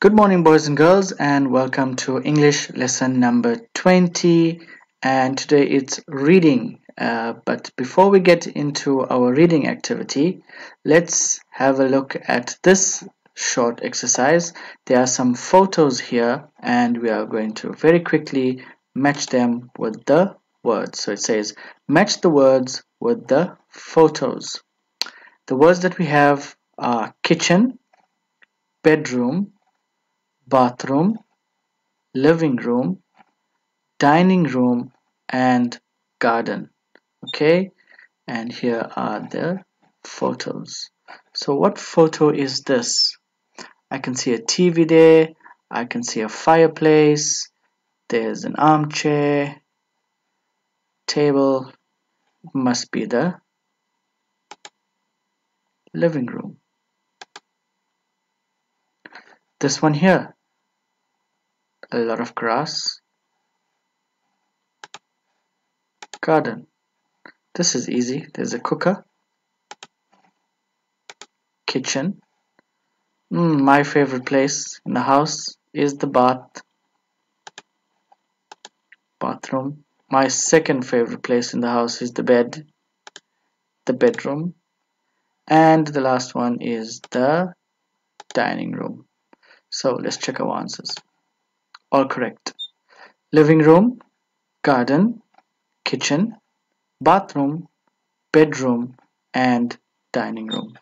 Good morning, boys and girls, and welcome to English lesson number 20. And today it's reading. Uh, but before we get into our reading activity, let's have a look at this short exercise. There are some photos here, and we are going to very quickly match them with the words. So it says, match the words with the photos. The words that we have are kitchen, bedroom, bathroom, living room, dining room, and garden. Okay, and here are the photos. So, what photo is this? I can see a TV there, I can see a fireplace, there's an armchair, table, must be the living room. This one here, a lot of grass. Garden. This is easy. There's a cooker. Kitchen. Mm, my favorite place in the house is the bath. Bathroom. My second favorite place in the house is the bed. The bedroom. And the last one is the dining room. So let's check our answers all correct. Living room garden kitchen bathroom bedroom and dining room.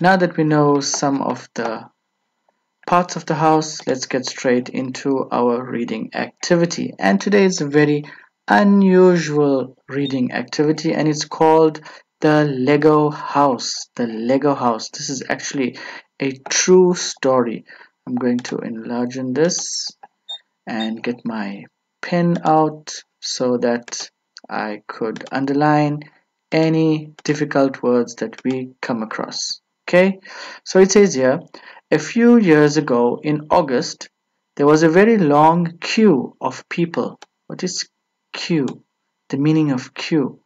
Now that we know some of the parts of the house let's get straight into our reading activity. And today is a very unusual reading activity and it's called the Lego house. The Lego house. This is actually a true story. I'm going to enlarge in this and get my pen out so that I could underline any difficult words that we come across. Okay? So it says here a few years ago in August there was a very long queue of people. What is queue? The meaning of queue.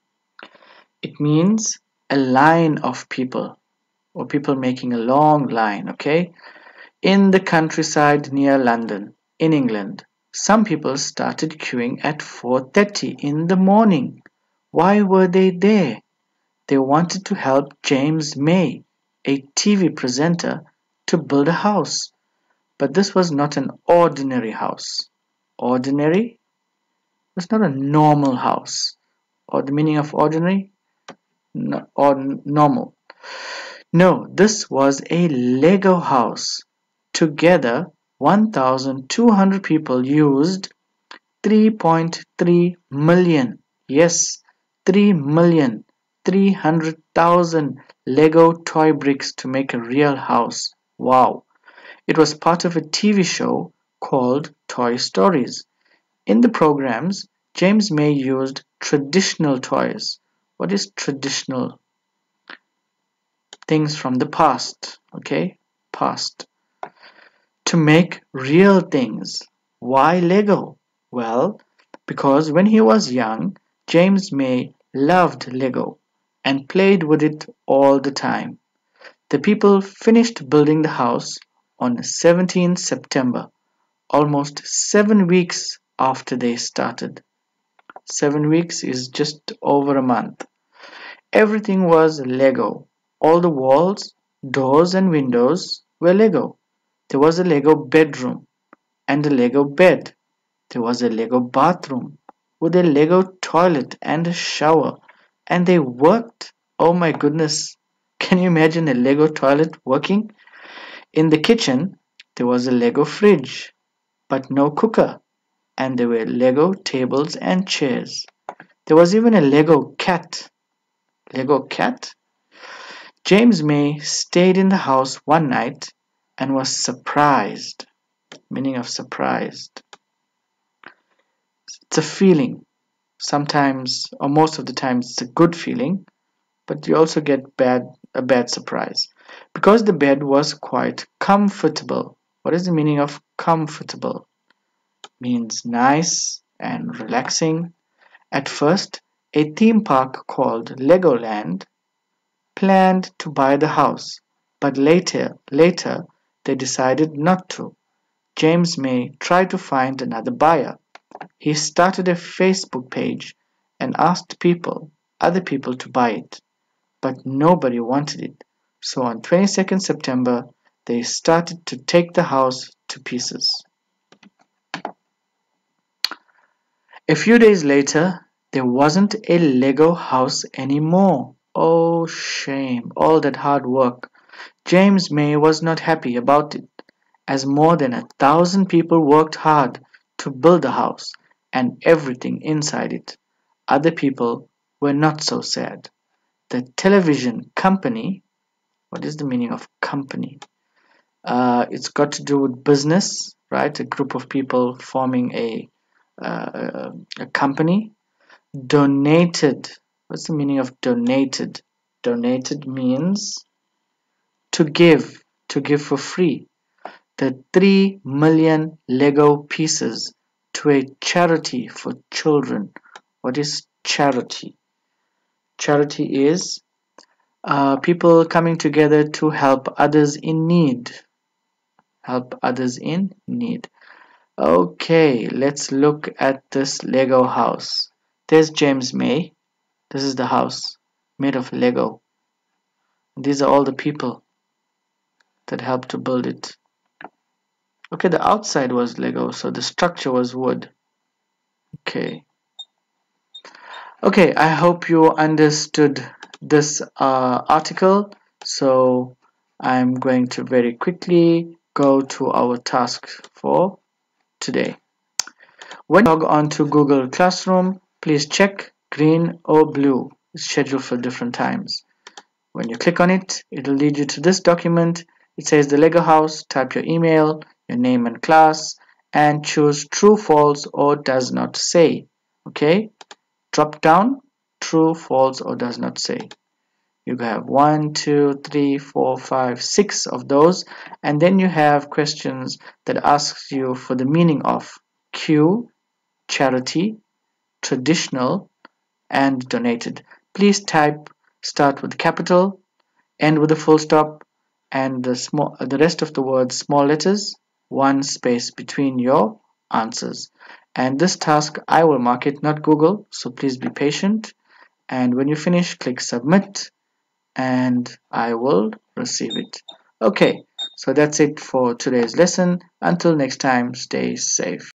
It means a line of people or people making a long line okay? In the countryside near London in England some people started queuing at 4.30 in the morning. Why were they there? They wanted to help James May, a TV presenter, to build a house. But this was not an ordinary house. Ordinary? It's not a normal house. Or the meaning of ordinary? No, or normal. No, this was a Lego house. Together, 1,200 people used 3.3 million, yes, 3 million 300,000 Lego toy bricks to make a real house. Wow. It was part of a TV show called Toy Stories. In the programs, James May used traditional toys. What is traditional? Things from the past, okay? Past to make real things. Why Lego? Well, because when he was young, James May loved Lego and played with it all the time. The people finished building the house on 17 September, almost seven weeks after they started. Seven weeks is just over a month. Everything was Lego. All the walls, doors, and windows were Lego. There was a Lego bedroom and a Lego bed. There was a Lego bathroom with a Lego toilet and a shower. And they worked. Oh my goodness. Can you imagine a Lego toilet working? In the kitchen, there was a Lego fridge, but no cooker. And there were Lego tables and chairs. There was even a Lego cat. Lego cat? James May stayed in the house one night and was surprised. Meaning of surprised. It's a feeling. Sometimes, or most of the times, it's a good feeling, but you also get bad a bad surprise because the bed was quite comfortable. What is the meaning of comfortable? Means nice and relaxing. At first, a theme park called Legoland planned to buy the house, but later, later they decided not to. James May tried to find another buyer. He started a Facebook page and asked people, other people to buy it, but nobody wanted it. So on 22nd September, they started to take the house to pieces. A few days later, there wasn't a Lego house anymore. Oh, shame, all that hard work. James May was not happy about it, as more than a thousand people worked hard to build the house and everything inside it. Other people were not so sad. The television company, what is the meaning of company? Uh, it's got to do with business, right? A group of people forming a, uh, a company. Donated, what's the meaning of donated? Donated means to give, to give for free. The 3 million Lego pieces to a charity for children. What is charity? Charity is uh, people coming together to help others in need. Help others in need. Okay, let's look at this Lego house. There's James May. This is the house made of Lego. These are all the people that helped to build it. Okay, the outside was Lego, so the structure was wood. Okay. Okay, I hope you understood this uh, article. So I'm going to very quickly go to our task for today. When you log on to Google Classroom, please check green or blue. It's scheduled for different times. When you click on it, it'll lead you to this document. It says the Lego house, type your email, your name and class and choose true false or does not say okay? Drop down true false or does not say. You have one two three four five six of those and then you have questions that asks you for the meaning of queue charity traditional and donated. Please type start with capital end with a full stop and the small the rest of the words small letters one space between your answers. And this task I will mark it not Google so please be patient. And when you finish click submit and I will receive it. Okay so that's it for today's lesson. Until next time stay safe